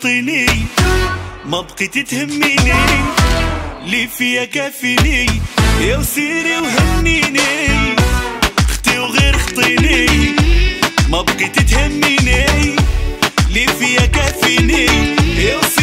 خطيني ما بقيت تهميني لي فيا كافيني يا وسيري وهنيني أختي وغير خطيني ما بقيت تهميني لي فيا كافيني يا وسيري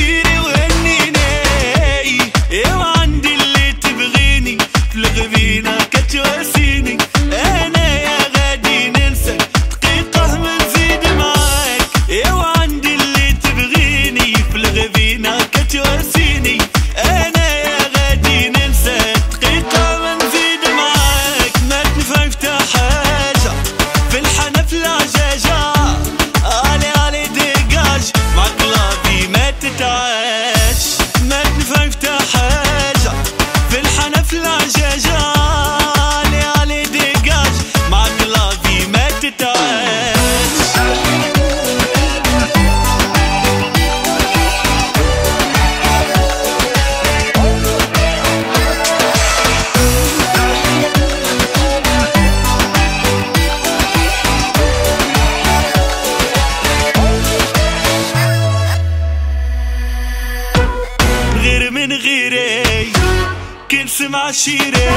كل سمع شيري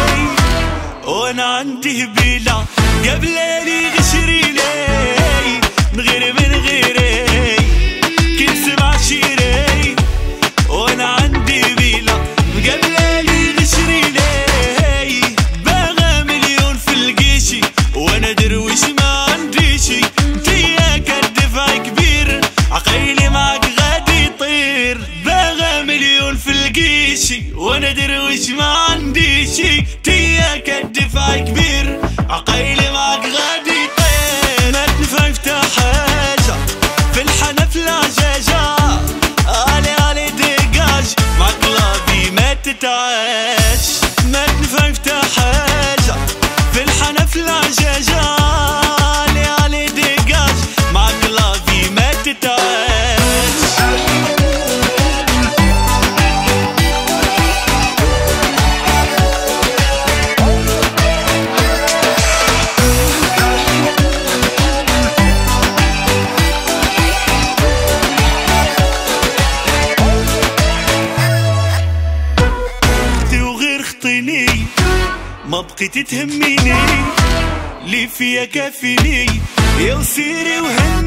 وأنا عندي هبيلة قبل لي غشري لي وأنا درويش ما عنديشي تياك الدفع كبير عقيلي معك غادي يطير ما تنفع حتى حاجة في الحنف العجاجة علي علي ديجاج معك لافي ما تتعاش خطيني ما بقيت تهميني. لي فيا كافيني. يا وسيري وهني